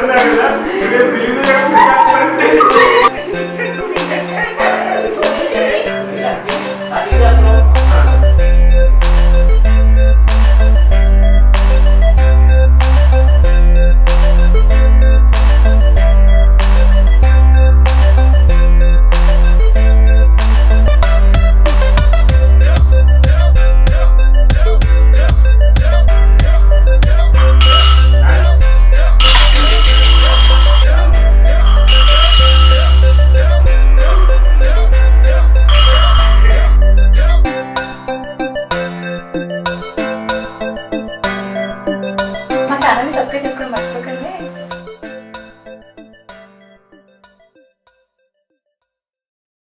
끝나겠다. आनंद सबके चक्कर मत पकड़